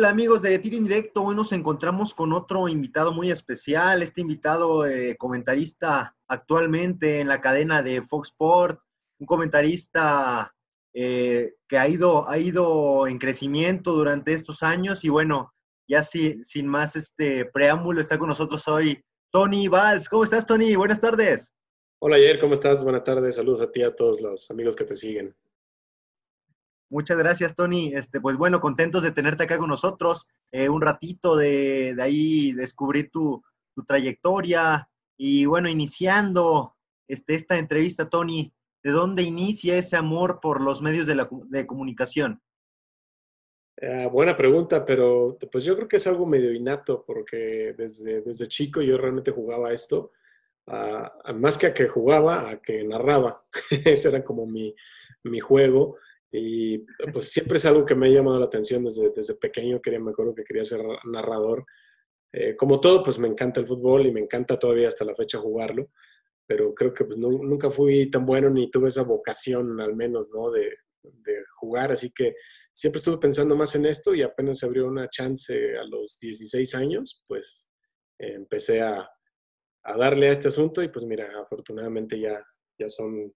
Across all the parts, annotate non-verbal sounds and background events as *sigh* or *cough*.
Hola amigos de Tiro Indirecto, hoy nos encontramos con otro invitado muy especial, este invitado eh, comentarista actualmente en la cadena de Fox Sport, un comentarista eh, que ha ido, ha ido en crecimiento durante estos años y bueno, ya sin más este preámbulo está con nosotros hoy Tony Valls. ¿Cómo estás Tony? Buenas tardes. Hola Jair, ¿cómo estás? Buenas tardes, saludos a ti y a todos los amigos que te siguen. Muchas gracias, Tony. Este, pues bueno, contentos de tenerte acá con nosotros. Eh, un ratito de, ahí descubrir tu, trayectoria. Y bueno, iniciando este, esta entrevista, Tony, ¿de dónde inicia ese amor por los medios de, la, de comunicación? Eh, buena pregunta, pero pues yo creo que es algo medio innato, porque desde, desde chico yo realmente jugaba esto, más que a que jugaba, a que narraba. *laughs* Ese era como mi, mi juego. Y pues siempre es algo que me ha llamado la atención desde, desde pequeño, quería, me acuerdo que quería ser narrador. Eh, como todo, pues me encanta el fútbol y me encanta todavía hasta la fecha jugarlo, pero creo que pues, nunca fui tan bueno ni tuve esa vocación al menos, ¿no? De, de, jugar, así que siempre estuve pensando más en esto y apenas se abrió una chance a los 16 años, pues eh, empecé a, a darle a este asunto y pues mira, afortunadamente ya, ya son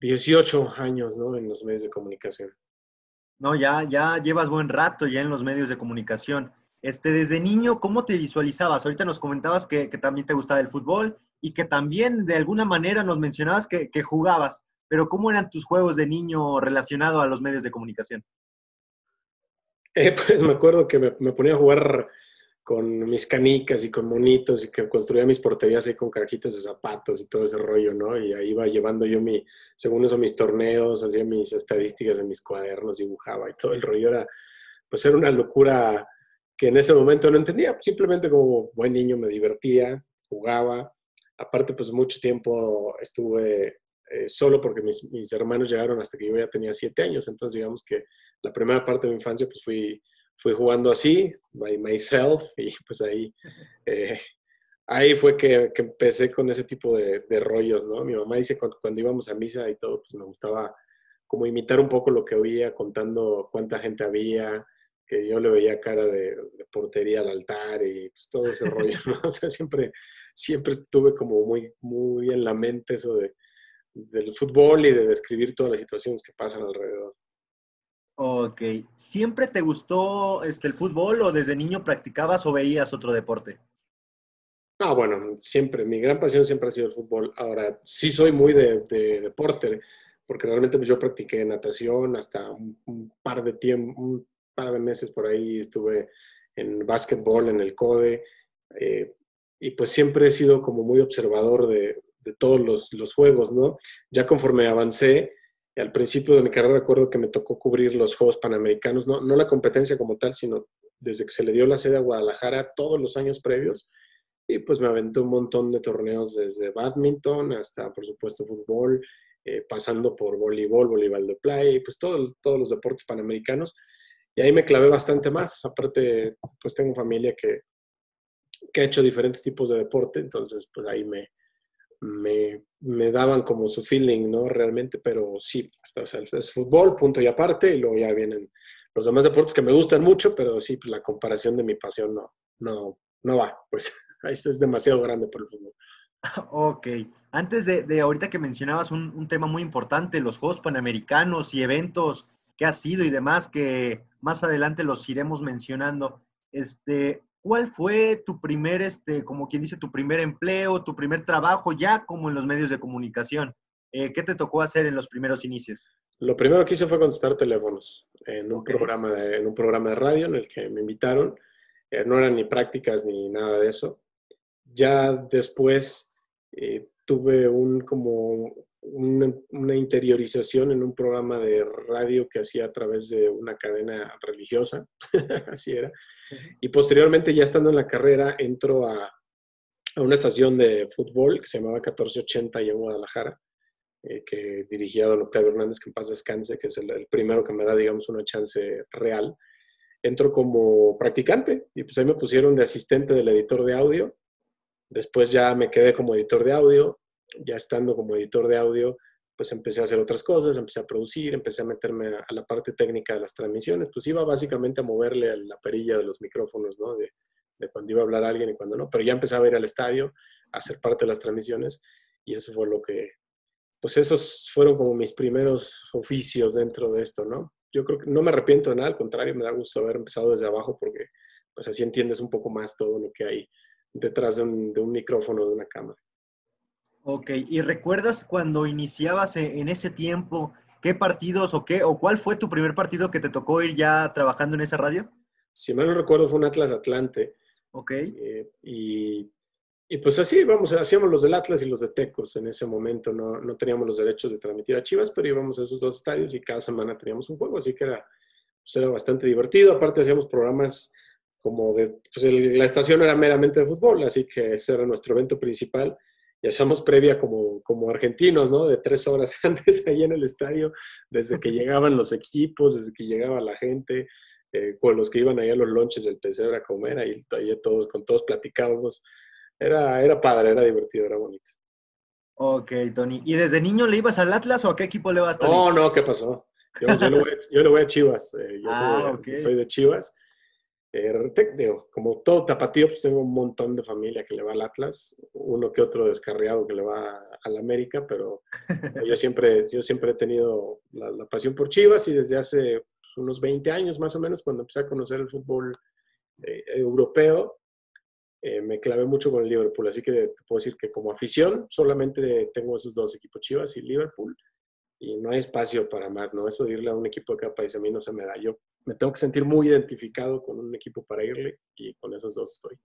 18 años, ¿no? En los medios de comunicación. No, ya, ya llevas buen rato ya en los medios de comunicación. Este, desde niño, ¿cómo te visualizabas? Ahorita nos comentabas que, también te gustaba el fútbol y que también de alguna manera nos mencionabas que, jugabas, pero ¿cómo eran tus juegos de niño relacionados a los medios de comunicación? Eh, pues me acuerdo que me, me ponía a jugar con mis canicas y con monitos y que construía mis porterías ahí con carajitas de zapatos y todo ese rollo, ¿no? Y ahí iba llevando yo mi, según eso, mis torneos, hacía mis estadísticas en mis cuadernos, dibujaba y todo el rollo. Era, pues era una locura que en ese momento no entendía, simplemente como buen niño me divertía, jugaba, aparte pues mucho tiempo estuve eh, solo porque mis, mis hermanos llegaron hasta que yo ya tenía siete años, entonces digamos que la primera parte de mi infancia pues fui fui jugando así, by myself, y pues ahí, eh, ahí fue que, empecé con ese tipo de, rollos, ¿no? Mi mamá dice cuando, cuando, íbamos a misa y todo, pues me gustaba como imitar un poco lo que oía, contando cuánta gente había, que yo le veía cara de, portería al altar y pues todo ese *laughs* rollo, ¿no? O sea, siempre, siempre estuve como muy, muy en la mente eso de, del fútbol y de describir todas las situaciones que pasan alrededor. Ok. ¿Siempre te gustó este, el fútbol o desde niño practicabas o veías otro deporte? Ah, bueno, siempre. Mi gran pasión siempre ha sido el fútbol. Ahora, sí soy muy de, deporte, porque realmente pues, yo practiqué natación hasta un, par de tiempo, un par de meses por ahí estuve en básquetbol, en el CODE, eh, y pues siempre he sido como muy observador de, todos los, los, juegos, ¿no? Ya conforme avancé, al principio de mi carrera recuerdo que me tocó cubrir los Juegos Panamericanos, no, la competencia como tal, sino desde que se le dio la sede a Guadalajara todos los años previos. Y pues me aventé un montón de torneos desde badminton hasta, por supuesto, fútbol, eh, pasando por voleibol, voleibol de playa y pues todo, todos los deportes panamericanos. Y ahí me clavé bastante más. Aparte, pues tengo familia que, que ha hecho diferentes tipos de deporte, entonces pues ahí me, me, me, daban como su feeling, ¿no? Realmente, pero sí, o sea, es fútbol, punto y aparte, y luego ya vienen los demás deportes que me gustan mucho, pero sí, pues, la comparación de mi pasión no, no, no va, pues *laughs* ahí es demasiado grande por el fútbol. Ok, antes de, de ahorita que mencionabas un, un, tema muy importante, los Juegos Panamericanos y eventos que ha sido y demás, que más adelante los iremos mencionando, este, ¿Cuál fue tu primer, este, como quien dice, tu primer empleo, tu primer trabajo ya como en los medios de comunicación? Eh, ¿Qué te tocó hacer en los primeros inicios? Lo primero que hice fue contestar teléfonos en un, programa, de, en un programa de radio en el que me invitaron. Eh, no eran ni prácticas ni nada de eso. Ya después eh, tuve un, como una, interiorización en un programa de radio que hacía a través de una cadena religiosa, *laughs* así era. Y posteriormente, ya estando en la carrera, entro a, a una estación de fútbol que se llamaba 1480 y en Guadalajara, eh, que dirigía don Octavio Hernández, que en paz descanse, que es el, primero que me da, digamos, una chance real. Entro como practicante y pues ahí me pusieron de asistente del editor de audio. Después ya me quedé como editor de audio ya estando como editor de audio, pues empecé a hacer otras cosas, empecé a producir, empecé a meterme a, la parte técnica de las transmisiones, pues iba básicamente a moverle a la perilla de los micrófonos, ¿no? De, de cuando iba a hablar a alguien y cuando no, pero ya empezaba a ir al estadio, a ser parte de las transmisiones y eso fue lo que, pues esos fueron como mis primeros oficios dentro de esto, ¿no? Yo creo que no me arrepiento de nada, al contrario, me da gusto haber empezado desde abajo porque pues así entiendes un poco más todo lo que hay detrás de un, de un micrófono, de una cámara. Ok, ¿y recuerdas cuando iniciabas e, en ese tiempo, qué partidos o qué, o cuál fue tu primer partido que te tocó ir ya trabajando en esa radio? Si mal no recuerdo, fue un Atlas Atlante. Ok. Eh, y, y, pues así, vamos, hacíamos los del Atlas y los de Tecos en ese momento. No, no teníamos los derechos de transmitir a Chivas, pero íbamos a esos dos estadios y cada semana teníamos un juego, así que era, pues era bastante divertido. Aparte hacíamos programas como de, pues la estación era meramente de fútbol, así que ese era nuestro evento principal. Y hacíamos previa como, como argentinos, ¿no? De tres horas *laughs* antes ahí en el estadio, desde que *laughs* llegaban los equipos, desde que llegaba la gente, eh, con los que iban ahí a los lonches del pesebre a comer, ahí, ahí todos, con todos platicábamos. Era, era padre, era divertido, era bonito. Ok, Tony. ¿Y desde niño le ibas al Atlas o a qué equipo le vas? No, no, ¿qué pasó? Yo, yo, le, voy, yo voy, a Chivas. Eh, yo ah, soy, de Chivas. Eh, digo, como todo tapatío, pues tengo un montón de familia que le va al Atlas, uno que otro descarriado que le va al América, pero *laughs* yo siempre, yo siempre he tenido la, la pasión por Chivas y desde hace unos 20 años más o menos, cuando empecé a conocer el fútbol eh, europeo, eh, me clavé mucho con el Liverpool. Así que te puedo decir que como afición solamente tengo esos dos equipos, Chivas y Liverpool, y no hay espacio para más, ¿no? Eso de irle a un equipo de cada país a mí no se me da. Yo me tengo que sentir muy identificado con un equipo para irle y con esos dos estoy.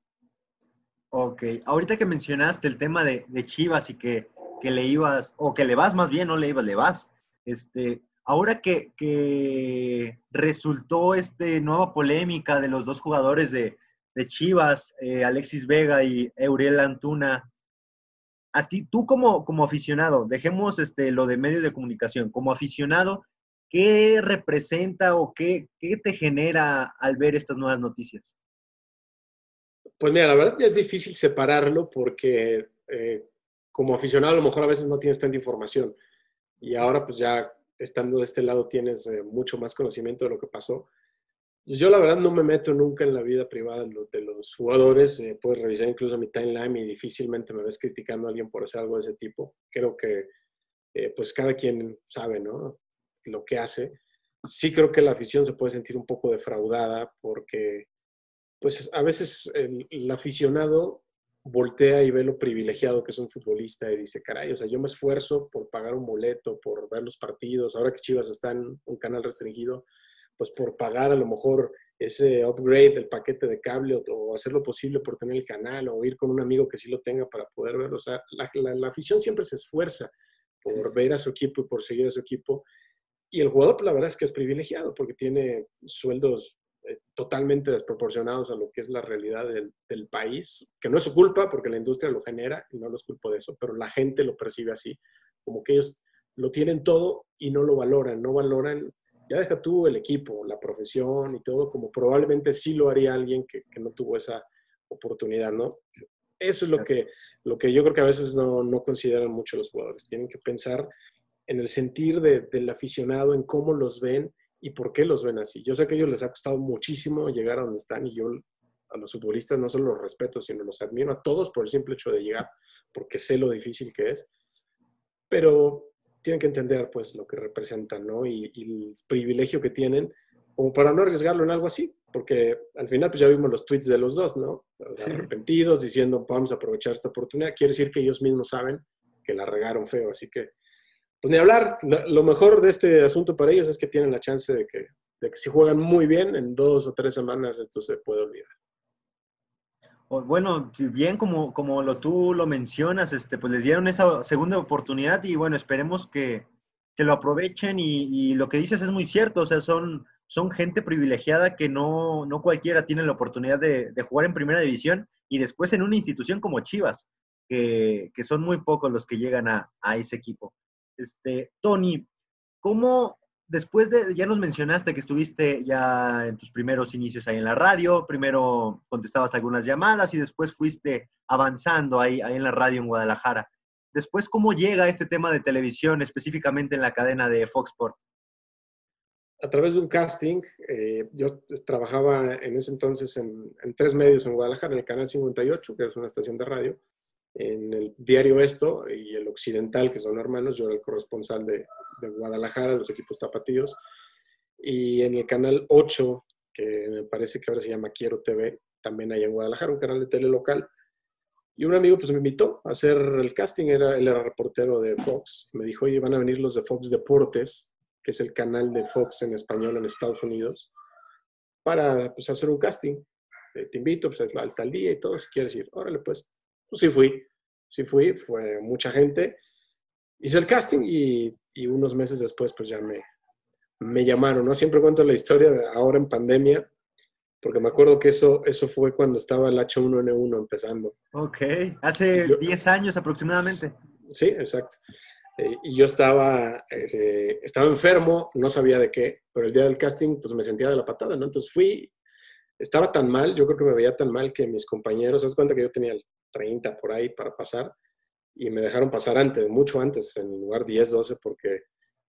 Ok, ahorita que mencionaste el tema de, de Chivas y que, que, le ibas, o que le vas más bien, no le ibas, le vas, este, Ahora que, resultó este nueva polémica de los dos jugadores de, Chivas, eh, Alexis Vega y Euriel Antuna, a ti, tú como, como aficionado, dejemos este, lo de medios de comunicación, como aficionado, ¿qué representa o qué, te genera al ver estas nuevas noticias? Pues mira, la verdad es difícil separarlo porque eh, como aficionado a lo mejor a veces no tienes tanta información y ahora pues ya estando de este lado tienes eh, mucho más conocimiento de lo que pasó. Yo la verdad no me meto nunca en la vida privada de los jugadores, eh, puedes revisar incluso mi timeline y difícilmente me ves criticando a alguien por hacer algo de ese tipo. Creo que eh, pues cada quien sabe, ¿no? Lo que hace. Sí creo que la afición se puede sentir un poco defraudada porque pues a veces el aficionado voltea y ve lo privilegiado que es un futbolista y dice, caray, o sea, yo me esfuerzo por pagar un boleto, por ver los partidos, ahora que Chivas está en un canal restringido, pues por pagar a lo mejor ese upgrade del paquete de cable o, hacer lo posible por tener el canal o ir con un amigo que sí lo tenga para poder verlo. O sea, la, afición siempre se esfuerza por ver a su equipo y por seguir a su equipo. Y el jugador, pues, la verdad es que es privilegiado porque tiene sueldos eh, totalmente desproporcionados a lo que es la realidad del, país, que no es su culpa porque la industria lo genera y no los culpo de eso, pero la gente lo percibe así, como que ellos lo tienen todo y no lo valoran, no valoran, ya deja tú el equipo, la profesión y todo, como probablemente sí lo haría alguien que, no tuvo esa oportunidad, ¿no? Eso es lo que, lo que yo creo que a veces no, no consideran mucho los jugadores, tienen que pensar en el sentir del aficionado, en cómo los ven y por qué los ven así. Yo sé que a ellos les ha costado muchísimo llegar a donde están y yo a los futbolistas no solo los respeto, sino los admiro a todos por el simple hecho de llegar, porque sé lo difícil que es. Pero tienen que entender pues lo que representan, ¿no? Y, el privilegio que tienen como para no arriesgarlo en algo así, porque al final pues ya vimos los tweets de los dos, ¿no? Arrepentidos, diciendo vamos a aprovechar esta oportunidad. Quiere decir que ellos mismos saben que la regaron feo, así que pues ni hablar. Lo mejor de este asunto para ellos es que tienen la chance de que, si juegan muy bien, en dos o tres semanas esto se puede olvidar. Bueno, bien como, como lo, tú lo mencionas, este, pues les dieron esa segunda oportunidad y bueno, esperemos que, lo aprovechen y, lo que dices es muy cierto, o sea, son, son gente privilegiada que no, no cualquiera tiene la oportunidad de, jugar en primera división y después en una institución como Chivas, que, son muy pocos los que llegan a ese equipo. Este, Tony, ¿cómo después de, ya nos mencionaste que estuviste ya en tus primeros inicios ahí en la radio, primero contestabas algunas llamadas y después fuiste avanzando ahí, ahí en la radio en Guadalajara. después, ¿cómo llega este tema de televisión específicamente en la cadena de Fox Sports? A través de un casting, eh, yo trabajaba en ese entonces en, tres medios en Guadalajara, en el Canal 58, que es una estación de radio, en el diario Esto y el Occidental, que son hermanos, yo era el corresponsal de, de Guadalajara, los equipos tapatíos, y en el Canal 8, que me parece que ahora se llama Quiero TV, también hay en Guadalajara, un canal de tele local. Y un amigo pues me invitó a hacer el casting, era, él era reportero de Fox. Me dijo, oye, van a venir los de Fox Deportes, que es el canal de Fox en español en Estados Unidos, para pues, hacer un casting. Eh, te invito pues, al tal día y todo, si quieres ir. Órale, pues. Pues sí fui, sí fui, fue mucha gente. Hice el casting y, y unos meses después pues ya me, me llamaron, ¿no? Siempre cuento la historia de ahora en pandemia, porque me acuerdo que eso, eso fue cuando estaba el H1N1 empezando. Ok, hace 10 años aproximadamente. Sí, exacto. Eh, y yo estaba, este, estaba enfermo, no sabía de qué, pero el día del casting pues me sentía de la patada, ¿no? Entonces fui, estaba tan mal, yo creo que me veía tan mal que mis compañeros, ¿sabes cuenta que yo tenía 30 por ahí para pasar? Y me dejaron pasar antes, mucho antes, en lugar 10, 12, porque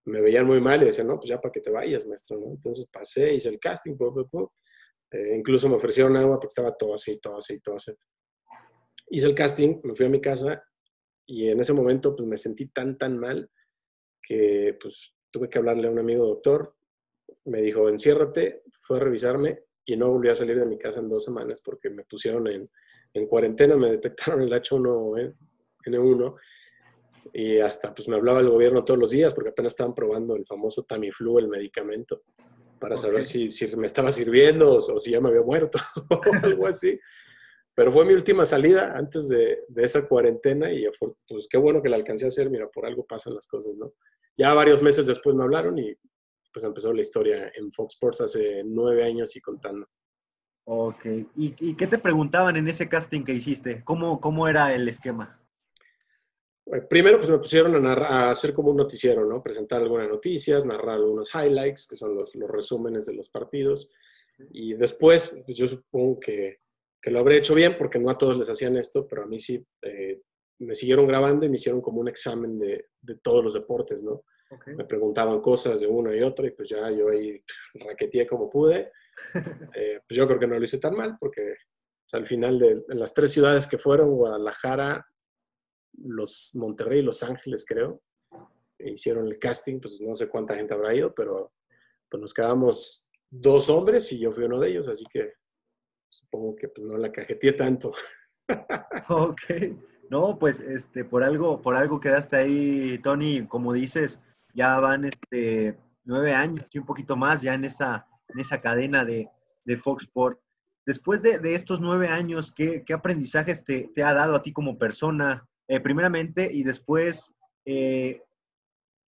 me veían muy mal y decían, no, pues ya para que te vayas, maestro, ¿no? Entonces pasé, hice el casting, eh, incluso me ofrecieron agua porque estaba todo así, todo así, todo así. Hice el casting, me fui a mi casa y en ese momento pues me sentí tan, tan mal que pues tuve que hablarle a un amigo doctor. Me dijo, enciérrate, fue a revisarme y no volví a salir de mi casa en dos semanas porque me pusieron en, en cuarentena, me detectaron el H1N1 y hasta pues me hablaba el gobierno todos los días porque apenas estaban probando el famoso Tamiflu, el medicamento, para saber si, si, me estaba sirviendo o, si ya me había muerto o *laughs* algo así. Pero fue mi última salida antes de, de, esa cuarentena y pues qué bueno que la alcancé a hacer, mira, por algo pasan las cosas, ¿no? Ya varios meses después me hablaron y pues empezó la historia en Fox Sports hace nueve años y contando. Ok, ¿y, y qué te preguntaban en ese casting que hiciste? ¿Cómo, cómo era el esquema? Eh, primero, pues me pusieron a, a, hacer como un noticiero, ¿no? Presentar algunas noticias, narrar algunos highlights, que son los, los resúmenes de los partidos. Y después, pues yo supongo que, que, lo habré hecho bien, porque no a todos les hacían esto, pero a mí sí eh, me siguieron grabando y me hicieron como un examen de, de todos los deportes, ¿no? Okay. Me preguntaban cosas de uno y otro, y pues ya yo ahí raqueteé como pude. Eh, pues yo creo que no lo hice tan mal, porque al final de, de las tres ciudades que fueron, Guadalajara, los Monterrey y Los Ángeles, creo. E hicieron el casting, pues no sé cuánta gente habrá ido, pero pues nos quedamos dos hombres y yo fui uno de ellos, así que supongo que pues, no la cajeteé tanto. *laughs* ok. No, pues este, por algo, por algo quedaste ahí, Tony, como dices, ya van este, nueve años y un poquito más ya en esa, en esa cadena de, de Fox Sport. Después de, de, estos nueve años, ¿qué, qué aprendizajes te, te, ha dado a ti como persona, eh, primeramente, y después, eh,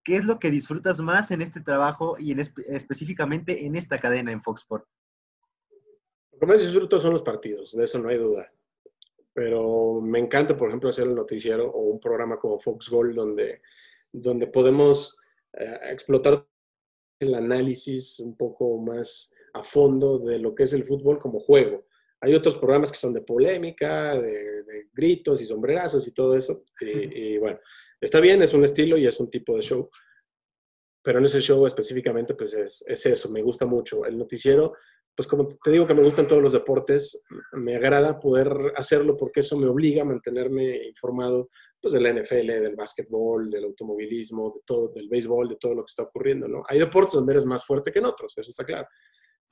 ¿qué es lo que disfrutas más en este trabajo y en específicamente en esta cadena en Fox Sport? Lo que más disfruto son los partidos, de eso no hay duda. Pero me encanta, por ejemplo, hacer el noticiero o un programa como Fox Gold donde, donde podemos eh, explotar el análisis un poco más a fondo de lo que es el fútbol como juego. Hay otros programas que son de polémica, de, de gritos y sombrerazos y todo eso. Y, y, bueno, está bien, es un estilo y es un tipo de show. Pero en ese show específicamente, pues es, es eso, me gusta mucho. El noticiero, pues como te digo que me gustan todos los deportes, me agrada poder hacerlo porque eso me obliga a mantenerme informado pues del NFL, del básquetbol, del automovilismo, de todo, del béisbol, de todo lo que está ocurriendo, ¿no? Hay deportes donde eres más fuerte que en otros, eso está claro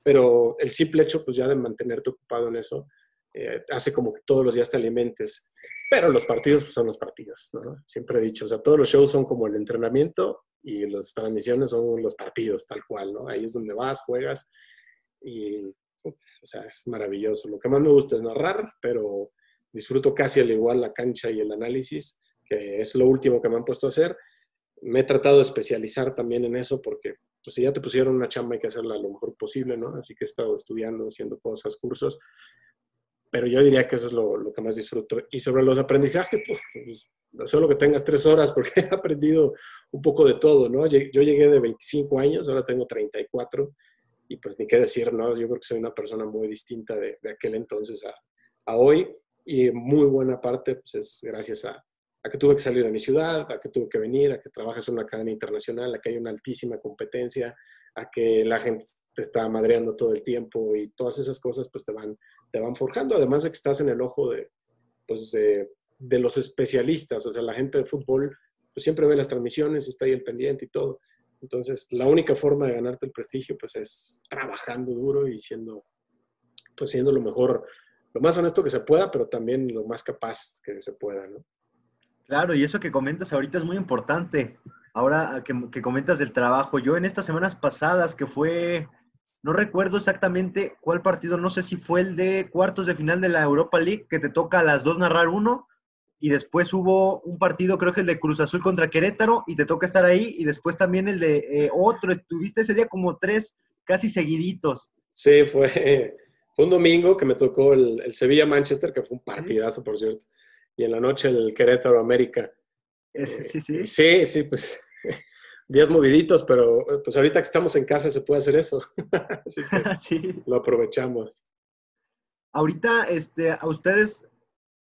pero el simple hecho, pues ya de mantenerte ocupado en eso, eh, hace como que todos los días te alimentes. Pero los partidos, pues son los partidos, ¿no? Siempre he dicho, o sea, todos los shows son como el entrenamiento y las transmisiones son los partidos, tal cual, ¿no? Ahí es donde vas, juegas y, o sea, es maravilloso. Lo que más me gusta es narrar, pero disfruto casi al igual la cancha y el análisis, que es lo último que me han puesto a hacer. Me he tratado de especializar también en eso porque pues si ya te pusieron una chamba hay que hacerla lo mejor posible, ¿no? Así que he estado estudiando, haciendo cosas, cursos, pero yo diría que eso es lo, lo que más disfruto. Y sobre los aprendizajes, pues, pues, solo que tengas tres horas, porque *laughs* he aprendido un poco de todo, ¿no? Yo llegué de 25 años, ahora tengo 34, y pues ni qué decir, ¿no? Yo creo que soy una persona muy distinta de, de aquel entonces a, a, hoy, y muy buena parte, pues es gracias a, a que tuve que salir de mi ciudad, a que tuve que venir, a que trabajas en una cadena internacional, a que hay una altísima competencia, a que la gente te está madreando todo el tiempo y todas esas cosas pues te van, te van forjando, además de que estás en el ojo de, pues, de, de los especialistas, o sea, la gente de fútbol pues siempre ve las transmisiones y está ahí el pendiente y todo. Entonces, la única forma de ganarte el prestigio pues es trabajando duro y siendo, pues siendo lo mejor, lo más honesto que se pueda, pero también lo más capaz que se pueda, ¿no? Claro, y eso que comentas ahorita es muy importante. Ahora que, comentas del trabajo, yo en estas semanas pasadas, que fue, no recuerdo exactamente cuál partido, no sé si fue el de cuartos de final de la Europa League, que te toca a las dos narrar uno, y después hubo un partido, creo que el de Cruz Azul contra Querétaro, y te toca estar ahí, y después también el de eh, otro, estuviste ese día como tres casi seguiditos. Sí, fue, un domingo que me tocó el, el Sevilla-Manchester, que fue un partidazo, por cierto y en la noche el Querétaro América. Sí, sí. Sí, sí, pues *laughs* días moviditos, pero pues ahorita que estamos en casa se puede hacer eso. *laughs* Así que *laughs* sí. lo aprovechamos. Ahorita este, a ustedes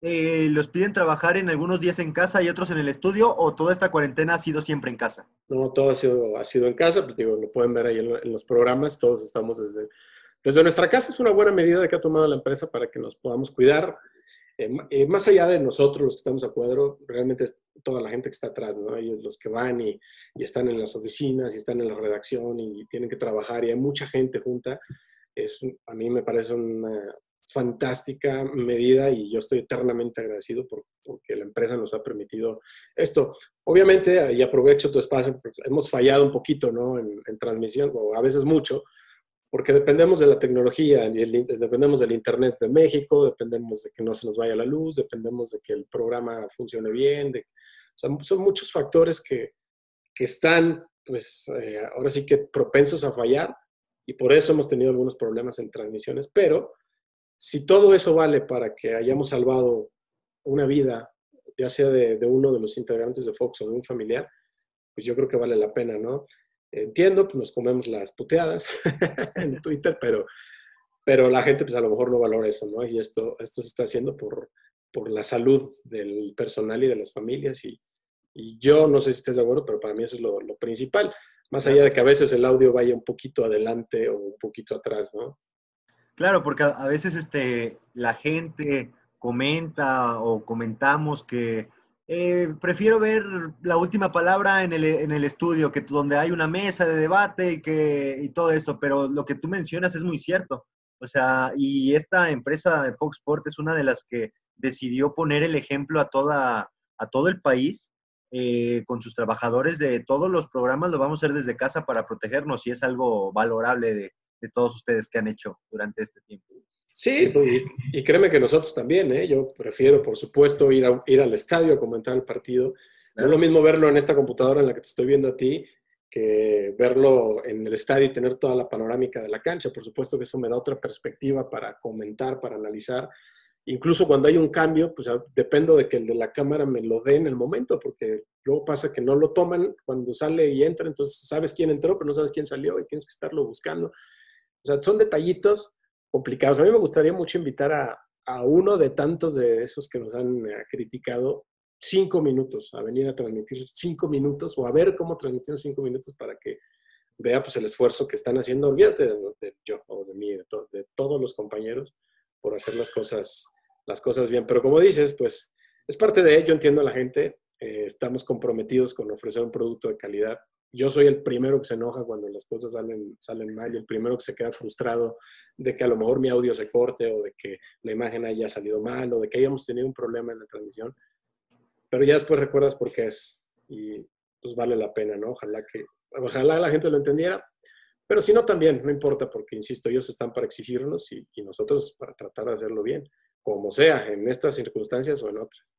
eh, los piden trabajar en algunos días en casa y otros en el estudio o toda esta cuarentena ha sido siempre en casa? No, todo ha sido, ha sido en casa, pues digo, lo pueden ver ahí en, los programas, todos estamos desde, desde nuestra casa. Es una buena medida que ha tomado la empresa para que nos podamos cuidar, eh, eh, más allá de nosotros los que estamos a cuadro, realmente toda la gente que está atrás, ¿no? Ellos, los que van y, están en las oficinas y están en la redacción y tienen que trabajar y hay mucha gente junta, es, a mí me parece una fantástica medida y yo estoy eternamente agradecido por, porque la empresa nos ha permitido esto. Obviamente, y aprovecho tu espacio, hemos fallado un poquito ¿no? en, en transmisión, o a veces mucho, porque dependemos de la tecnología, dependemos del Internet de México, dependemos de que no se nos vaya la luz, dependemos de que el programa funcione bien, de, son muchos factores que, que están, pues, eh, ahora sí que propensos a fallar y por eso hemos tenido algunos problemas en transmisiones, pero si todo eso vale para que hayamos salvado una vida, ya sea de, de uno de los integrantes de Fox o de un familiar, pues yo creo que vale la pena, ¿no? Entiendo, pues nos comemos las puteadas *laughs* en Twitter, pero, pero la gente pues a lo mejor no valora eso, ¿no? Y esto, esto se está haciendo por, por la salud del personal y de las familias y, yo no sé si estés de acuerdo, pero para mí eso es lo, lo, principal, más allá de que a veces el audio vaya un poquito adelante o un poquito atrás, ¿no? Claro, porque a veces este, la gente comenta o comentamos que eh, prefiero ver la última palabra en el, estudio, que donde hay una mesa de debate y, que, y todo esto, pero lo que tú mencionas es muy cierto. O sea, y esta empresa de Fox Sport es una de las que decidió poner el ejemplo a todo el país eh, con sus trabajadores de todos los programas, lo vamos a hacer desde casa para protegernos y es algo valorable de, de todos ustedes que han hecho durante este tiempo. Sí, y, créeme que nosotros también, ¿eh? yo prefiero, por supuesto, ir, a, ir al estadio a comentar el partido. No es lo mismo verlo en esta computadora en la que te estoy viendo a ti que verlo en el estadio y tener toda la panorámica de la cancha. Por supuesto que eso me da otra perspectiva para comentar, para analizar. Incluso cuando hay un cambio, pues dependo de que el de la cámara me lo dé en el momento, porque luego pasa que no lo toman cuando sale y entra, entonces sabes quién entró, pero no sabes quién salió y tienes que estarlo buscando. O sea, son detallitos complicados. A mí me gustaría mucho invitar a, a uno de tantos de esos que nos han eh, criticado cinco minutos, a venir a transmitir cinco minutos o a ver cómo transmitir cinco minutos para que vea pues el esfuerzo que están haciendo, olvídate de, yo o de mí, de, de, todos los compañeros por hacer las cosas, las cosas bien. Pero como dices, pues es parte de ello, entiendo a la gente, eh, estamos comprometidos con ofrecer un producto de calidad yo soy el primero que se enoja cuando las cosas salen, salen mal y el primero que se queda frustrado de que a lo mejor mi audio se corte o de que la imagen haya salido mal o de que hayamos tenido un problema en la transmisión. Pero ya después recuerdas por qué es y pues vale la pena, ¿no? Ojalá que, ojalá la gente lo entendiera. Pero si no, también, no importa, porque insisto, ellos están para exigirnos y, y nosotros para tratar de hacerlo bien, como sea, en estas circunstancias o en otras.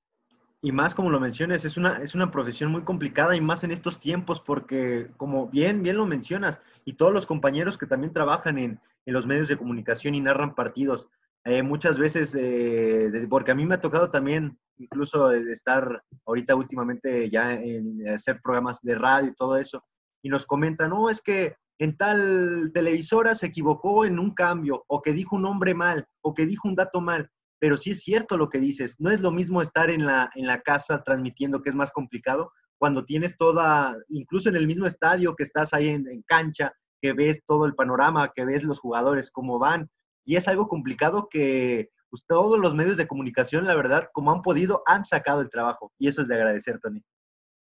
Y más como lo mencionas, es una, es una profesión muy complicada y más en estos tiempos porque, como bien, bien lo mencionas, y todos los compañeros que también trabajan en, en los medios de comunicación y narran partidos, eh, muchas veces, eh, porque a mí me ha tocado también incluso estar ahorita últimamente ya en hacer programas de radio y todo eso, y nos comentan, no, es que en tal televisora se equivocó en un cambio, o que dijo un nombre mal, o que dijo un dato mal pero sí es cierto lo que dices. No es lo mismo estar en la, en la casa transmitiendo, que es más complicado, cuando tienes toda, incluso en el mismo estadio que estás ahí en, cancha, que ves todo el panorama, que ves los jugadores, cómo van. Y es algo complicado que pues, todos los medios de comunicación, la verdad, como han podido, han sacado el trabajo. Y eso es de agradecer, Tony.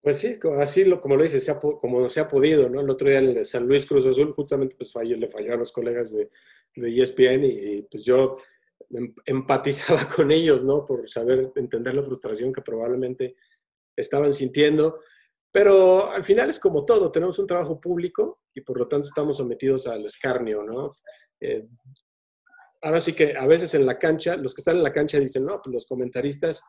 Pues sí, así lo, como lo dices, como se ha podido, ¿no? El otro día en el San Luis Cruz Azul, justamente pues falló, le falló a los colegas de, de ESPN y, pues yo empatizaba *laughs* con ellos, ¿no? Por saber, entender la frustración que probablemente estaban sintiendo. Pero al final es como todo, tenemos un trabajo público y por lo tanto estamos sometidos al escarnio, ¿no? Eh, ahora sí que a veces en la cancha, los que están en la cancha dicen, no, pues los comentaristas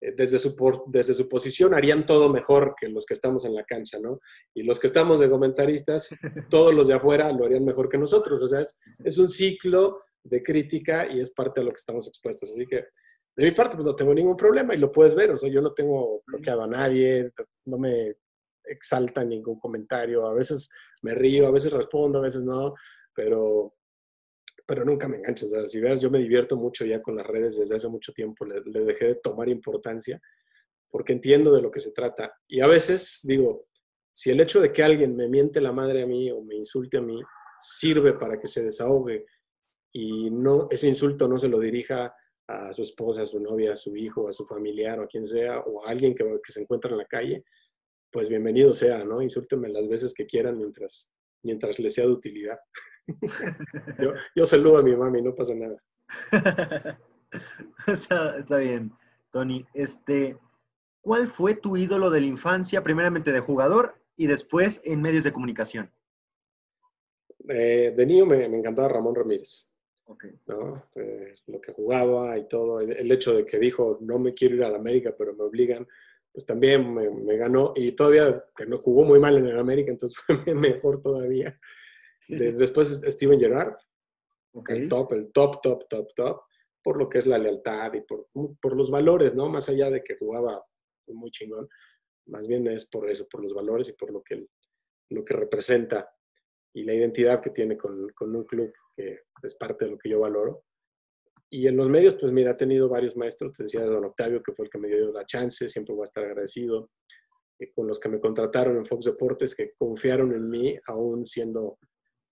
eh, desde su, desde su posición harían todo mejor que los que estamos en la cancha, ¿no? Y los que estamos de comentaristas, *laughs* todos los de afuera lo harían mejor que nosotros. O sea, es, es un ciclo de crítica y es parte de lo que estamos expuestos. Así que de mi parte, pues no tengo ningún problema y lo puedes ver. O sea, yo no tengo bloqueado a nadie, no me exalta ningún comentario. A veces me río, a veces respondo, a veces no, pero pero nunca me engancho. O sea, si veas, yo me divierto mucho ya con las redes desde hace mucho tiempo, le, dejé de tomar importancia porque entiendo de lo que se trata. Y a veces digo, si el hecho de que alguien me miente la madre a mí o me insulte a mí sirve para que se desahogue y no ese insulto no se lo dirija a su esposa, a su novia, a su hijo, a su familiar o a quien sea, o a alguien que, que se encuentra en la calle, pues bienvenido sea, ¿no? Insúlteme las veces que quieran mientras, mientras le sea de utilidad. *laughs* yo, saludo a mi mami, no pasa nada. *laughs* está, bien, Tony. Este, ¿Cuál fue tu ídolo de la infancia, primeramente de jugador y después en medios de comunicación? Eh, de niño me, encantaba Ramón Ramírez. ¿No? Eh, lo que jugaba y todo. El, hecho de que dijo, no me quiero ir a la América, pero me obligan, pues también me, ganó. Y todavía, que no jugó muy mal en el América, entonces *laughs* fue mejor todavía *laughs* después Steven Gerrard, el top, el top, top, top, top, por lo que es la lealtad y por, por los valores, ¿no? Más allá de que jugaba muy chingón, más bien es por eso, por los valores y por lo que, lo que representa y la identidad que tiene con, con, un club que es parte de lo que yo valoro. Y en los medios, pues mira, he tenido varios maestros, te decía Don Octavio, que fue el que me dio la chance, siempre voy a estar agradecido, eh, con los que me contrataron en Fox Deportes, que confiaron en mí, aún siendo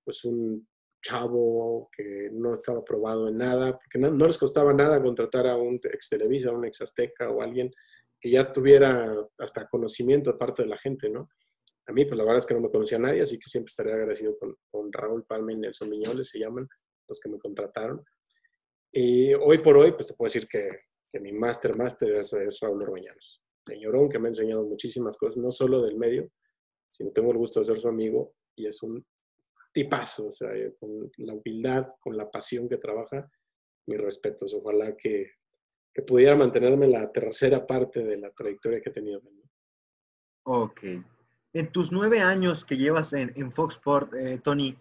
pues un chavo que no estaba probado en nada, porque no, les costaba nada contratar a un ex Televisa, un ex Azteca o alguien que ya tuviera hasta conocimiento de parte de la gente, ¿no? A mí, pues la verdad es que no me conocía a nadie, así que siempre estaría agradecido con, con Raúl Palma y Nelson Miñoles, se llaman los que me contrataron. Y hoy por hoy, pues te puedo decir que, que mi máster, máster es, es, Raúl Orbañanos. Señorón que me ha enseñado muchísimas cosas, no solo del medio, sino tengo el gusto de ser su amigo y es un tipazo, o sea, eh, con la humildad, con la pasión que trabaja, mis respetos. Ojalá que, que pudiera mantenerme la tercera parte de la trayectoria que he tenido. Ok. En tus nueve años que llevas en, Fox Sport, eh, Tony,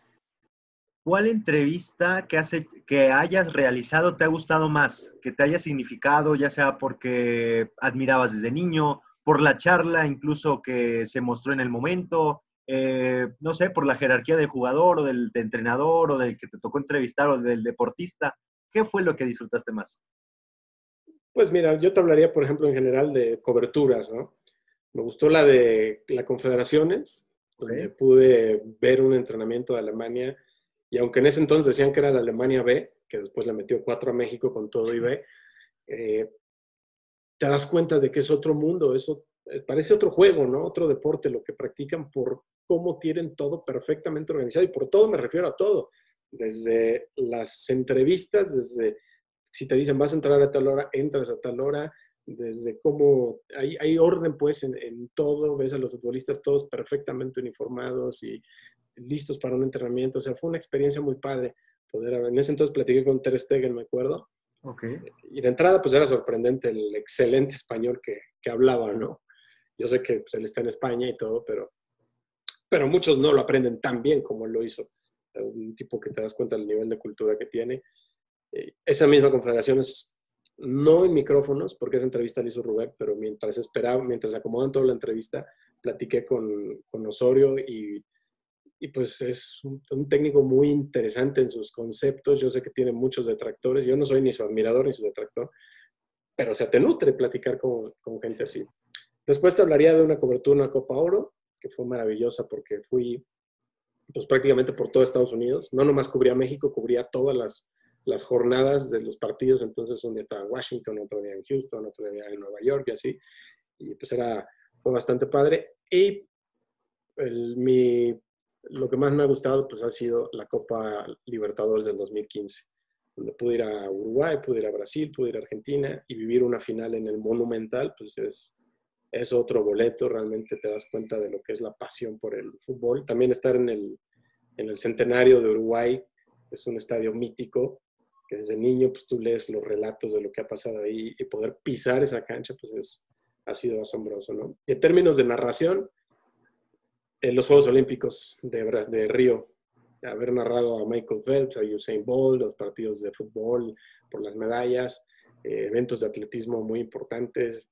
¿cuál entrevista que, hace, que hayas realizado te ha gustado más? Que te haya significado, ya sea porque admirabas desde niño, por la charla incluso que se mostró en el momento, eh, no sé, por la jerarquía del jugador o del entrenador o del que te tocó entrevistar o del deportista? ¿Qué fue lo que disfrutaste más? Pues mira, yo te hablaría, por ejemplo, en general de coberturas, ¿no? Me gustó la de la Confederaciones, donde pude ver un entrenamiento de Alemania, y aunque en ese entonces decían que era la Alemania B, que después le metió cuatro a México con todo y B, eh, te das cuenta de que es otro mundo, eso eh, parece otro juego, ¿no? Otro deporte, lo que practican por cómo tienen todo perfectamente organizado. Y por todo me refiero a todo. Desde las entrevistas, desde si te dicen vas a entrar a tal hora, entras a tal hora, desde cómo hay, hay orden pues en, todo, ves a los futbolistas todos perfectamente uniformados y listos para un entrenamiento. O sea, fue una experiencia muy padre poder En ese entonces platiqué con Ter Stegen, me acuerdo. Okay. Y de entrada pues era sorprendente el excelente español que, que hablaba, ¿no? Yo sé que pues, él está en España y todo, pero, pero muchos no lo aprenden tan bien como él lo hizo. Un tipo que te das cuenta del nivel de cultura que tiene. Eh, esa misma confederación es no en micrófonos, porque esa entrevista la hizo Rubén, pero mientras esperaba, mientras acomodan toda la entrevista, platiqué con, con Osorio y y pues es un, técnico muy interesante en sus conceptos. Yo sé que tiene muchos detractores. Yo no soy ni su admirador ni su detractor, pero se te nutre platicar con, con gente así. Después te hablaría de una cobertura en la Copa Oro, que fue maravillosa porque fui pues prácticamente por todo Estados Unidos. No nomás cubría México, cubría todas las, las jornadas de los partidos. Entonces un día estaba en Washington, otro día en Houston, otro día en Nueva York y así. Y pues era, fue bastante padre. Y mi lo que más me ha gustado pues, ha sido la Copa Libertadores del 2015, donde pude ir a Uruguay, pude ir a Brasil, pude ir a Argentina y vivir una final en el Monumental, pues es, es otro boleto, realmente te das cuenta de lo que es la pasión por el fútbol. También estar en el, en el Centenario de Uruguay, es un estadio mítico, que desde niño pues tú lees los relatos de lo que ha pasado ahí y poder pisar esa cancha pues es, ha sido asombroso, ¿no? En términos de narración, en los Juegos Olímpicos de, de Río, haber narrado a Michael Phelps, a Usain Bolt, los partidos de fútbol por las medallas, eh, eventos de atletismo muy importantes,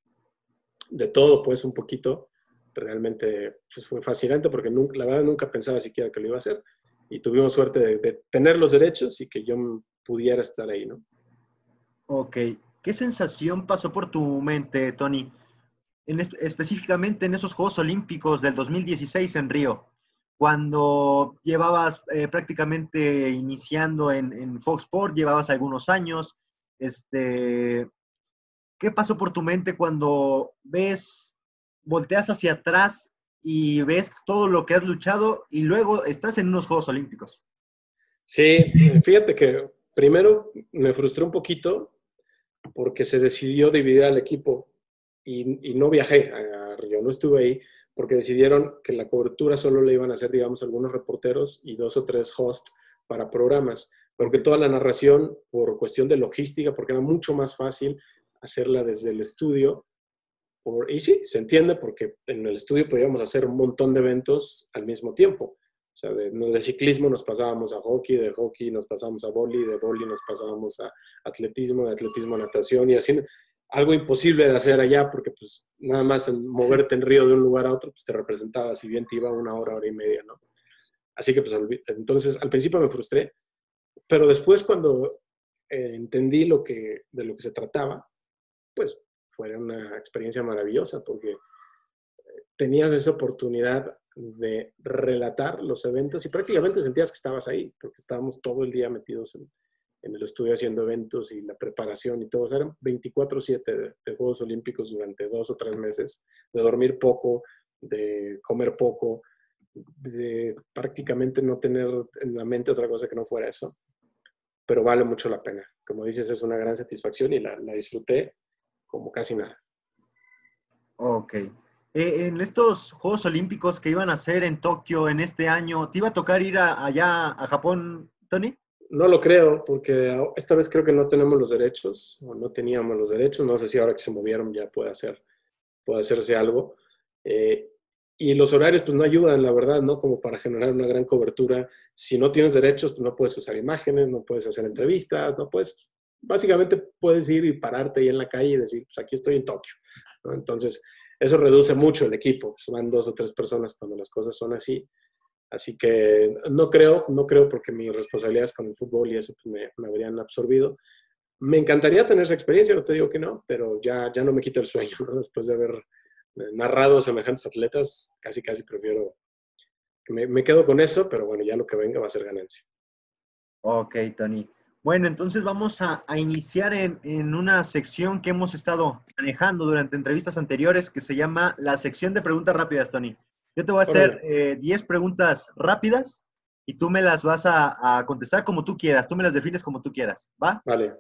de todo pues un poquito. Realmente pues, fue fascinante porque nunca, la verdad nunca pensaba siquiera que lo iba a hacer y tuvimos suerte de, tener los derechos y que yo pudiera estar ahí, ¿no? Ok. ¿Qué sensación pasó por tu mente, Tony, específicamente en esos Juegos Olímpicos del 2016 en Río, cuando llevabas eh, prácticamente iniciando en, en, Fox Sport, llevabas algunos años. Este, ¿Qué pasó por tu mente cuando ves, volteas hacia atrás y ves todo lo que has luchado y luego estás en unos Juegos Olímpicos? Sí, fíjate que primero me frustré un poquito porque se decidió dividir al equipo y, no viajé a Río, no estuve ahí porque decidieron que la cobertura solo le iban a hacer, digamos, algunos reporteros y dos o tres hosts para programas, porque toda la narración, por cuestión de logística, porque era mucho más fácil hacerla desde el estudio. Por, y sí, se entiende, porque en el estudio podíamos hacer un montón de eventos al mismo tiempo. O sea, de, de ciclismo nos pasábamos a hockey, de hockey nos pasábamos a boli, de boli nos pasábamos a atletismo, de atletismo a natación y así algo imposible de hacer allá, porque pues nada más en moverte en río de un lugar a otro, pues te representaba, si bien te iba una hora, hora y media, ¿no? Así que pues entonces al principio me frustré, pero después cuando eh, entendí lo que, de lo que se trataba, pues fue una experiencia maravillosa, porque eh, tenías esa oportunidad de relatar los eventos y prácticamente sentías que estabas ahí, porque estábamos todo el día metidos en, el estudio haciendo eventos y la preparación y todo. eran 24/7 de, Juegos Olímpicos durante dos o tres meses, de dormir poco, de comer poco, de prácticamente no tener en la mente otra cosa que no fuera eso. Pero vale mucho la pena. Como dices, es una gran satisfacción y la, disfruté como casi nada. Ok. Eh, en estos Juegos Olímpicos que iban a hacer en Tokio en este año, ¿te iba a tocar ir allá a Japón, Tony? No lo creo, porque esta vez creo que no tenemos los derechos, o no teníamos los derechos. No sé si ahora que se movieron ya puede, hacer, puede hacerse algo. Eh, y los horarios pues no ayudan, la verdad, ¿no? Como para generar una gran cobertura. Si no tienes derechos, pues no puedes usar imágenes, no puedes hacer entrevistas, no puedes, básicamente puedes ir y pararte ahí en la calle y decir, pues aquí estoy en Tokio, Entonces, eso reduce mucho el equipo, pues, van dos o tres personas cuando las cosas son así. Así que no creo, no creo porque mis responsabilidades con el fútbol y eso pues, me, me, habrían absorbido. Me encantaría tener esa experiencia, no te digo que no, pero ya, ya no me quita el sueño. Después de haber eh, narrado semejantes atletas, casi, casi prefiero, me, me quedo con eso, pero bueno, ya lo que venga va a ser ganancia. Ok, Tony. Bueno, entonces vamos a, a iniciar en, en, una sección que hemos estado manejando durante entrevistas anteriores que se llama la sección de preguntas rápidas, Tony. Yo te voy a hacer 10 eh, preguntas rápidas y tú me las vas a, contestar como tú quieras. Tú me las defines como tú quieras. ¿Va? Vale.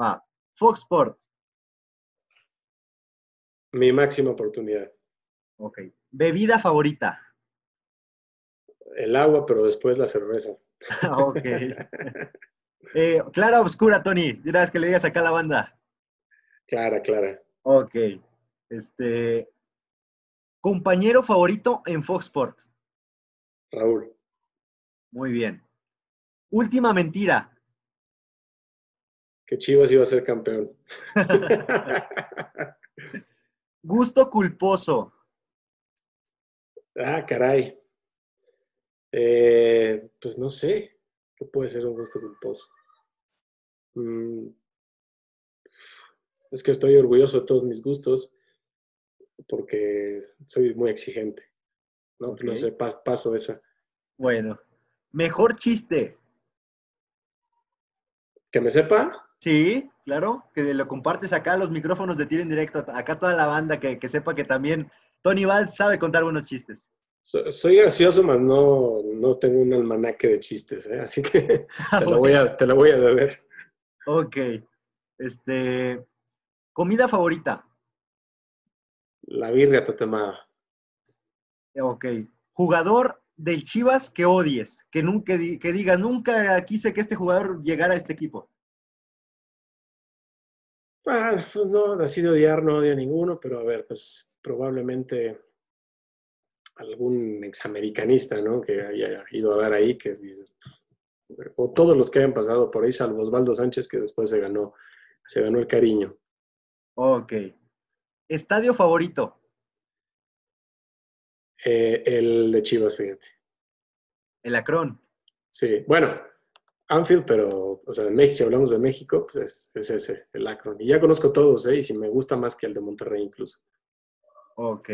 Va. Fox Sport. Mi máxima oportunidad. Ok. Bebida favorita. El agua, pero después la cerveza. *laughs* ok. *laughs* Eh, clara o oscura, Tony. Dirás que le digas acá a la banda. Clara, clara. Ok. Este, Compañero favorito en Fox Sport. Raúl. Muy bien. Última mentira. Que Chivas iba a ser campeón. *laughs* Gusto culposo. Ah, caray. Eh, pues no sé, ¿qué puede ser un gusto culposo? Mm, es que estoy orgulloso de todos mis gustos porque soy muy exigente. No, no sé, paso esa. Bueno, mejor chiste. ¿Que me sepa? Sí, claro, que lo compartes acá, los micrófonos de tiro en directo, acá toda la banda que, sepa que también Tony Valls sabe contar buenos chistes. Soy gracioso, mas no, no tengo un almanaque de chistes, ¿eh? así que *laughs* te, lo voy a, te lo voy a deber. Ok. Este, comida favorita. La birria tatemada. Ok. Jugador del Chivas que odies, que, nunca, que digas, nunca quise que este jugador llegara a este equipo. Ah, pues no, así de odiar no odio a ninguno, pero a ver, pues probablemente algún examericanista, ¿no? Que haya ido a dar ahí, que o todos los que hayan pasado por ahí, salvo Osvaldo Sánchez, que después se ganó, se ganó el cariño. Ok. Estadio favorito. Eh, el de Chivas, fíjate. El Acron. Sí, bueno, Anfield, pero, o sea, México, si hablamos de México, pues es, ese, el Akron. Y ya conozco todos, ¿eh? Y si me gusta más que el de Monterrey incluso. Ok.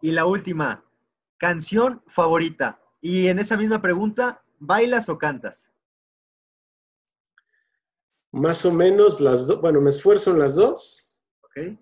Y la última, canción favorita. Y en esa misma pregunta, ¿bailas o cantas? Más o menos las dos, bueno, me esfuerzo en las dos. Ok.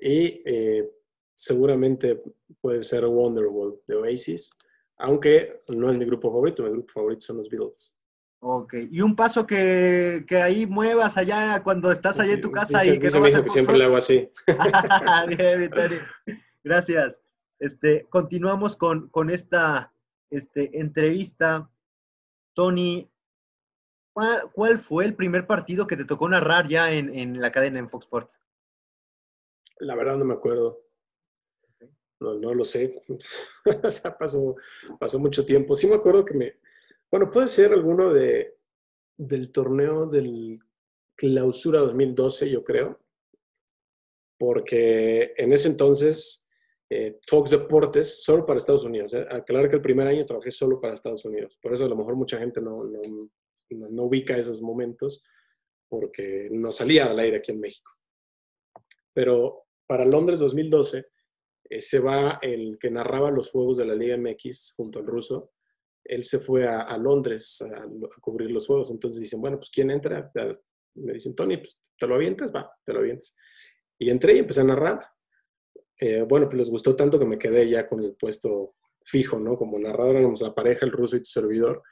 Y eh, seguramente puede ser Wonderwall de Oasis, aunque no es mi grupo favorito, mi grupo favorito son los Beatles. Ok, y un paso que, ahí muevas allá cuando estás allá en tu casa y que no vas que siempre le hago así. *laughs* Gracias. Este, continuamos con, con esta este, entrevista. Tony, ¿cuál, fue el primer partido que te tocó narrar ya en, en la cadena en Fox Sports? La verdad no me acuerdo. No, no lo sé. *laughs* o sea, pasó, pasó mucho tiempo. Sí me acuerdo que me... Bueno, puede ser alguno de, del torneo del Clausura 2012, yo creo. Porque en ese entonces eh, Fox Deportes, solo para Estados Unidos. ¿eh? Que el primer año trabajé solo para Estados Unidos. Por eso a lo mejor mucha gente no, no, no ubica esos momentos, porque no salía al aire aquí en México. Pero para Londres 2012 eh, se va el que narraba los juegos de la Liga MX junto al ruso. Él se fue a, Londres a, cubrir los juegos. Entonces dicen, bueno, pues ¿quién entra? Me dicen, Tony, pues te lo avientas, va, te lo avientas. Y entré y empecé a narrar. Eh, bueno, pues les gustó tanto que me quedé ya con el puesto fijo, ¿no? Como narrador éramos la pareja, el ruso y tu servidor.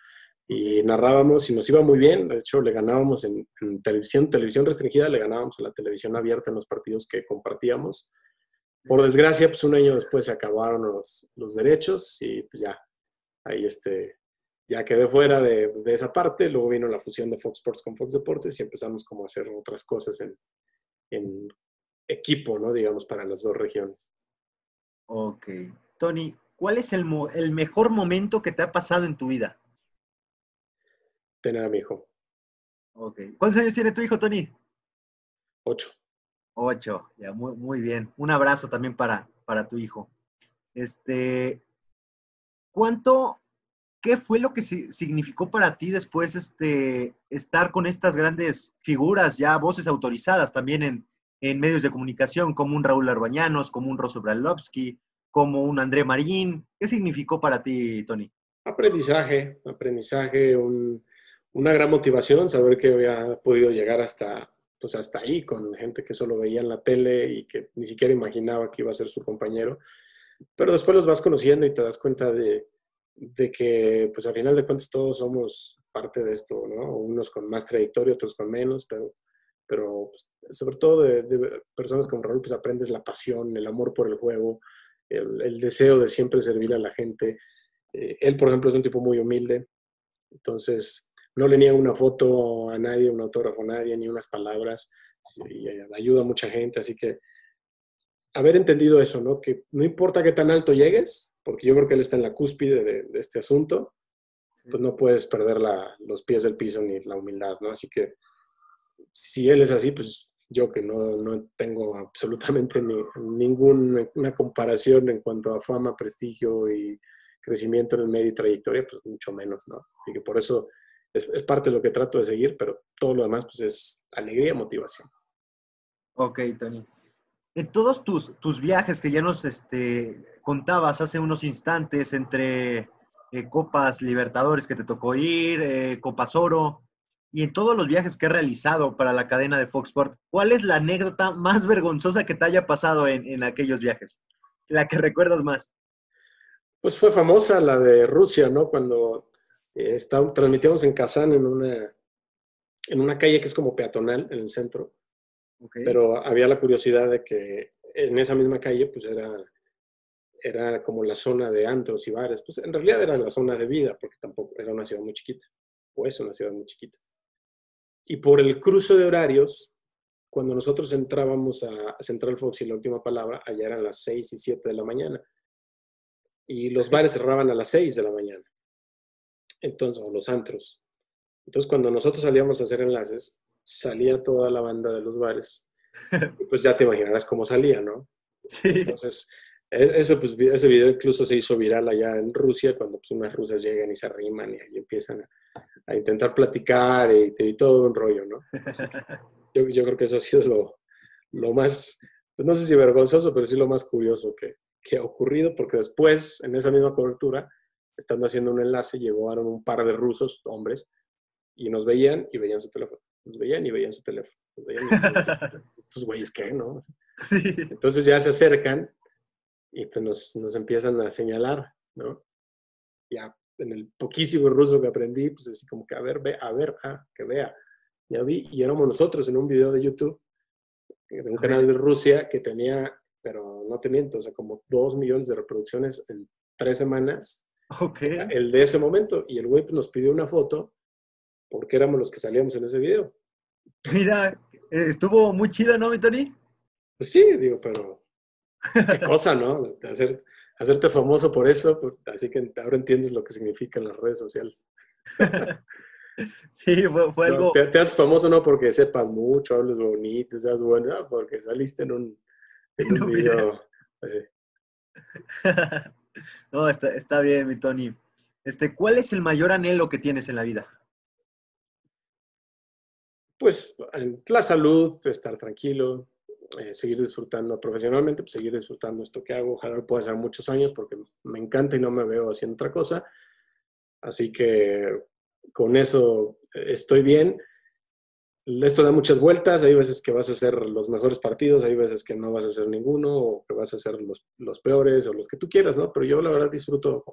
Y narrábamos y nos iba muy bien. De hecho, le ganábamos en, televisión, televisión restringida, le ganábamos a la televisión abierta en los partidos que compartíamos por desgracia, pues un año después se acabaron los, los derechos y pues ya, ahí este, ya quedé fuera de, de, esa parte. Luego vino la fusión de Fox Sports con Fox Deportes y empezamos como a hacer otras cosas en equipo, ¿no? Digamos, para las dos regiones. Ok. Tony, ¿cuál es el, el mejor momento que te ha pasado en tu vida? Tener a mi hijo. Ok. ¿Cuántos años tiene tu hijo, Tony? Ocho. Ocho, ya muy, muy bien. Un abrazo también para, para tu hijo. Este, ¿cuánto, qué fue lo que significó para ti después este, estar con estas grandes figuras, ya voces autorizadas también en, en medios de comunicación, como un Raúl Arbañanos, como un Rosso Brailovsky, como un André Marín? ¿Qué significó para ti, Tony? Aprendizaje, aprendizaje, una gran motivación, saber que había podido llegar hasta, pues hasta ahí, con gente que solo veía en la tele y que ni siquiera imaginaba que iba a ser su compañero. Pero después los vas conociendo y te das cuenta de, de que, pues al final de cuentas todos somos parte de esto, ¿no? Unos con más trayectoria, otros con menos, pero, pero pues, sobre todo de, personas como Raúl, pues aprendes la pasión, el amor por el juego, el, deseo de siempre servir a la gente. Eh, él, por ejemplo, es un tipo muy humilde, entonces no le niega una foto a nadie, un autógrafo a nadie, ni unas palabras, y ayuda a mucha gente, así que haber entendido eso, ¿no? Que no importa qué tan alto llegues, porque yo creo que él está en la cúspide de, este asunto, pues no puedes perder los pies del piso ni la humildad, ¿no? Así que si él es así, pues yo que no, no tengo absolutamente ni, ninguna comparación en cuanto a fama, prestigio y crecimiento en el medio y trayectoria, pues mucho menos, ¿no? Así que por eso es, es parte de lo que trato de seguir, pero todo lo demás pues es alegría motivación. Ok, Tony. En todos tus, tus viajes que ya nos este, contabas hace unos instantes entre eh, Copas Libertadores que te tocó ir, eh, Copas Oro, y en todos los viajes que has realizado para la cadena de Fox Sport, ¿cuál es la anécdota más vergonzosa que te haya pasado en, en aquellos viajes? La que recuerdas más. Pues fue famosa la de Rusia, ¿no? Cuando eh, transmitíamos en Kazán en una, en una calle que es como peatonal en el centro. Pero había la curiosidad de que en esa misma calle, pues era, era como la zona de antros y bares. Pues en realidad era la zona de vida, porque tampoco era una ciudad muy chiquita, o es una ciudad muy chiquita. Y por el cruce de horarios, cuando nosotros entrábamos a Central Fox y la última palabra, allá eran las 6 y 7 de la mañana. Y los bares cerraban a las 6 de la mañana. Entonces, o los antros. Entonces, cuando nosotros salíamos a hacer enlaces, salía toda la banda de los bares. *laughs* Y pues ya te imaginarás cómo salía, ¿no? Sí. Entonces, ese, pues, ese video incluso se hizo viral allá en Rusia, cuando pues, unas rusas llegan y se arriman y ahí empiezan a, intentar platicar y, y, todo un rollo, ¿no? *laughs* yo, yo, creo que eso ha sido lo, lo más, pues, no sé si vergonzoso, pero sí lo más curioso que, que, ha ocurrido, porque después, en esa misma cobertura, estando haciendo un enlace, llegaron un par de rusos, hombres, y nos veían y veían su teléfono. Nos veían y veían su teléfono. estos güeyes qué, ¿no? *laughs* Entonces ya se acercan y pues nos, nos, empiezan a señalar, ¿no? Ya en el poquísimo ruso que aprendí, pues así como que a ver, ve, a ver, ah, que vea. Ya vi, y éramos nosotros en un video de YouTube, de un canal de Rusia que tenía, pero no te miento, o sea, como dos millones de reproducciones en tres semanas. Ok. El de ese momento. Y el güey pues, nos pidió una foto porque éramos los que salíamos en ese video. Mira, eh, estuvo muy chida, ¿no, mi Tony? Pues sí, digo, pero qué cosa, ¿no? Hacer, hacerte famoso por eso, así que ahora entiendes lo que significan las redes sociales. *laughs* sí, fue, algo... te, haces famoso no porque sepas mucho, hables bonito, seas bueno, porque saliste en un, *laughs* en un video. *laughs* No, está, está bien, mi Tony. Este, ¿Cuál es el mayor anhelo que tienes en la vida? pues la salud, estar tranquilo, eh, seguir disfrutando profesionalmente, pues seguir disfrutando esto que hago. Ojalá lo pueda hacer muchos años porque me encanta y no me veo haciendo otra cosa. Así que con eso estoy bien. Esto da muchas vueltas, hay veces que vas a hacer los mejores partidos, hay veces que no vas a hacer ninguno, o que vas a hacer los, los peores, o los que tú quieras, ¿no? Pero yo la verdad disfruto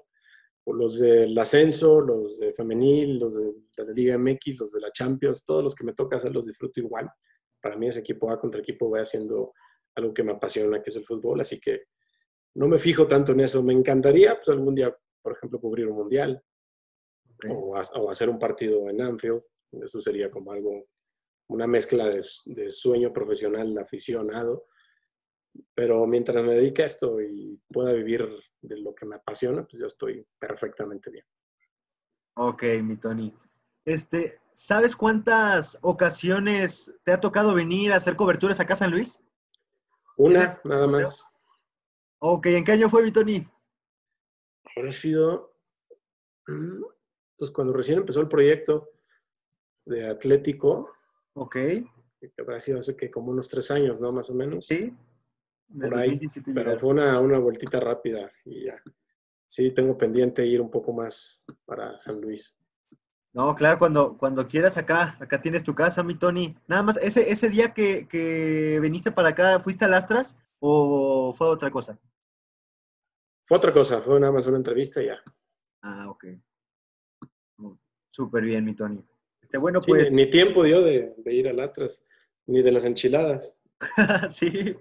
los del ascenso, los de femenil, los de la Liga MX, los de la Champions, todos los que me toca hacer los disfruto igual. Para mí ese equipo A contra equipo B haciendo algo que me apasiona, que es el fútbol, así que no me fijo tanto en eso. Me encantaría, pues algún día, por ejemplo, cubrir un mundial o, hacer un partido en Anfield. Eso sería como algo, una mezcla de, de sueño profesional, aficionado pero mientras me dedique a esto y pueda vivir de lo que me apasiona, pues yo estoy perfectamente bien. Ok, mi Tony. Este, ¿Sabes cuántas ocasiones te ha tocado venir a hacer coberturas acá San Luis? Una, nada más. Ok, ¿en qué año fue, mi Tony? Habrá sido, pues cuando recién empezó el proyecto de Atlético. Ok. Que habrá sido hace que como unos tres años, ¿no? Más o menos. Sí por ahí, pero fue una, una vueltita rápida y ya. Sí, tengo pendiente ir un poco más para San Luis. No, claro, cuando, cuando quieras acá, acá tienes tu casa, mi Tony. Nada más, ese, ese día que, que viniste para acá, ¿fuiste a Lastras o fue otra cosa? Fue otra cosa, fue nada más una entrevista y ya. Ah, ok. Súper bien, mi Tony. Este, bueno, pues... ni, tiempo dio de, de ir a Lastras, ni de las enchiladas. *laughs* sí,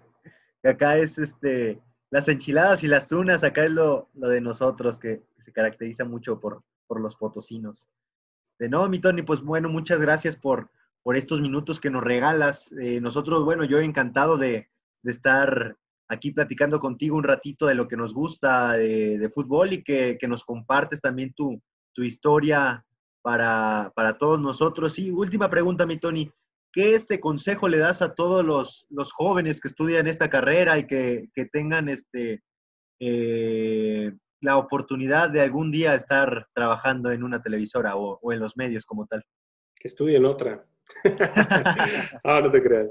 acá es este, las enchiladas y las tunas, acá es lo, de nosotros, que, se caracteriza mucho por, por los potosinos. De no, mi Tony, pues bueno, muchas gracias por, por estos minutos que nos regalas. Eh, nosotros, bueno, yo encantado de, estar aquí platicando contigo un ratito de lo que nos gusta de, fútbol y que, nos compartes también tu, tu historia para, para, todos nosotros. Y última pregunta, mi Tony. ¿qué este consejo le das a todos los, los jóvenes que estudian esta carrera y que, que tengan este, eh, la oportunidad de algún día estar trabajando en una televisora o, en los medios como tal? Que estudien otra. *laughs* ah, no te creas.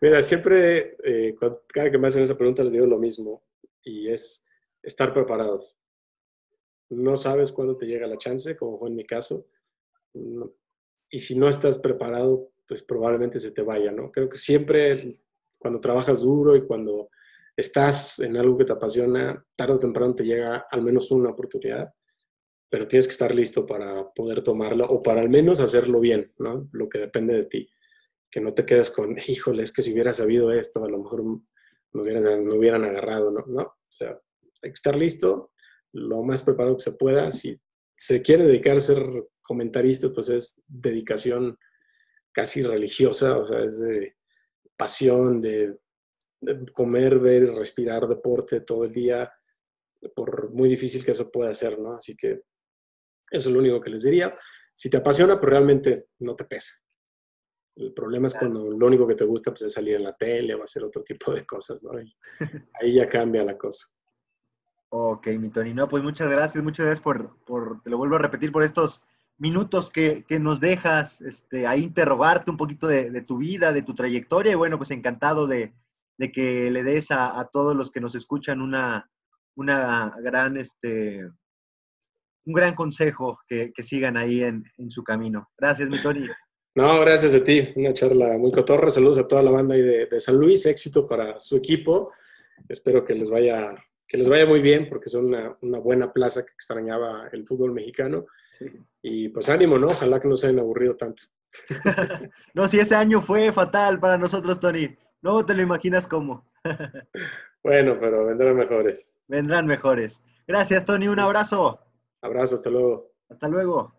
Mira, siempre, eh, cada que me hacen esa pregunta les digo lo mismo y es estar preparados. No sabes cuándo te llega la chance, como fue en mi caso. y si no estás preparado, pues probablemente se te vaya, ¿no? Creo que siempre cuando trabajas duro y cuando estás en algo que te apasiona, tarde o temprano te llega al menos una oportunidad, pero tienes que estar listo para poder tomarla o para al menos hacerlo bien, ¿no? Lo que depende de ti. Que no te quedes con, *laughs* híjole, es que si hubiera sabido esto, a lo mejor me hubieran, agarrado, ¿no? No, o sea, hay que estar listo, lo más preparado que se pueda. Si se quiere dedicar a ser comentarista, pues es dedicación casi religiosa, o sea, es de pasión, de, comer, ver y respirar deporte todo el día, por muy difícil que eso pueda ser, ¿no? Así que eso es lo único que les diría. Si te apasiona, pero pues realmente no te pesa. El problema es cuando lo único que te gusta pues, es salir en la tele o hacer otro tipo de cosas, ¿no? ahí ya cambia la cosa. Ok, mi Tony. No, pues muchas gracias, muchas gracias por, por, te lo vuelvo a repetir, por estos minutos que, nos dejas este, ahí interrogarte un poquito de, tu vida, de tu trayectoria. Y bueno, pues encantado de, que le des a, todos los que nos escuchan una, una gran, este, un gran consejo que, sigan ahí en, su camino. Gracias, mi Tony. *laughs* No, gracias a ti. Una charla muy cotorra. Saludos a toda la banda ahí de, San Luis. Éxito para su equipo. Espero que les vaya, que les vaya muy bien porque son una, una buena plaza que extrañaba el fútbol mexicano. Y pues ánimo, ¿no? Ojalá que no se hayan aburrido tanto. *laughs* no, si ese año fue fatal para nosotros, Tony. No te lo imaginas cómo. *laughs* bueno, pero vendrán mejores. Vendrán mejores. Gracias, Tony. Un abrazo. Abrazo, hasta luego. Hasta luego.